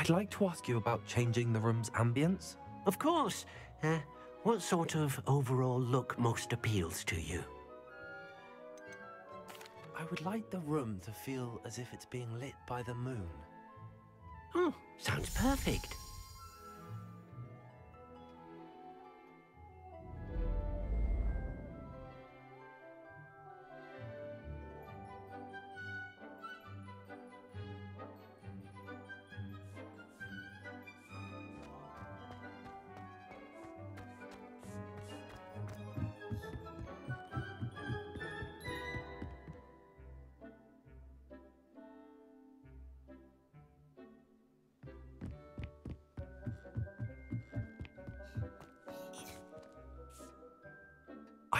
I'd like to ask you about changing the room's ambience. Of course. Uh, what sort of overall look most appeals to you? I would like the room to feel as if it's being lit by the moon. Oh, sounds perfect.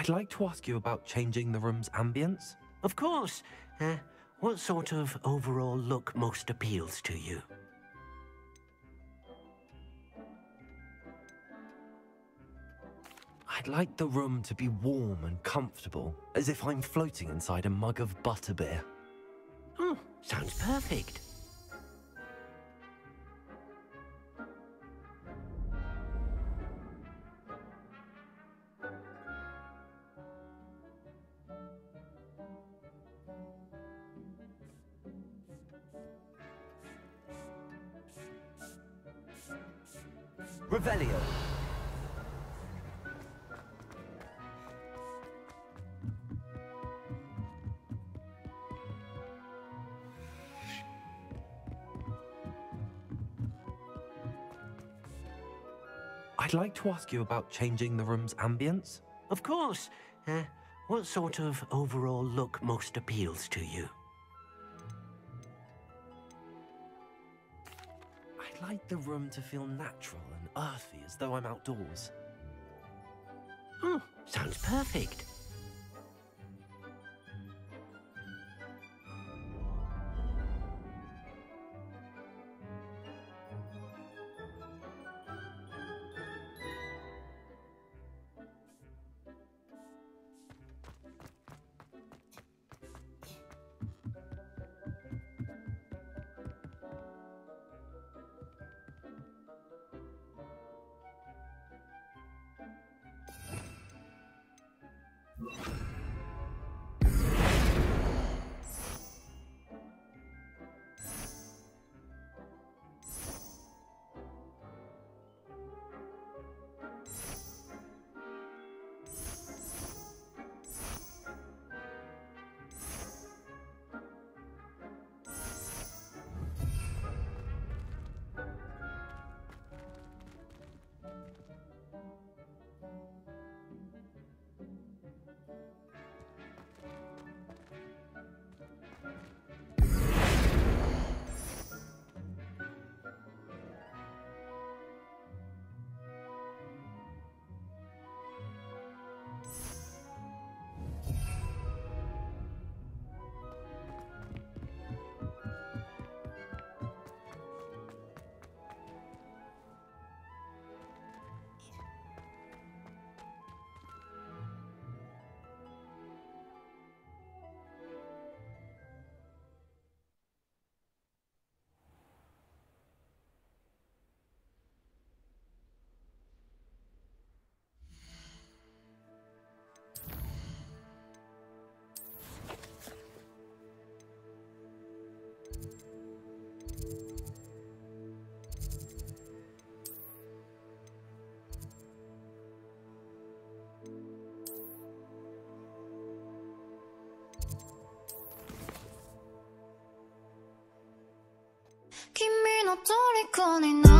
I'd like to ask you about changing the room's ambience. Of course. Uh, what sort of overall look most appeals to you? I'd like the room to be warm and comfortable, as if I'm floating inside a mug of butterbeer. Oh, sounds perfect. Revelio. I'd like to ask you about changing the room's ambience. Of course. Uh, what sort of overall look most appeals to you? I'd like the room to feel natural and earthy as though I'm outdoors. Oh, sounds perfect. Calling en.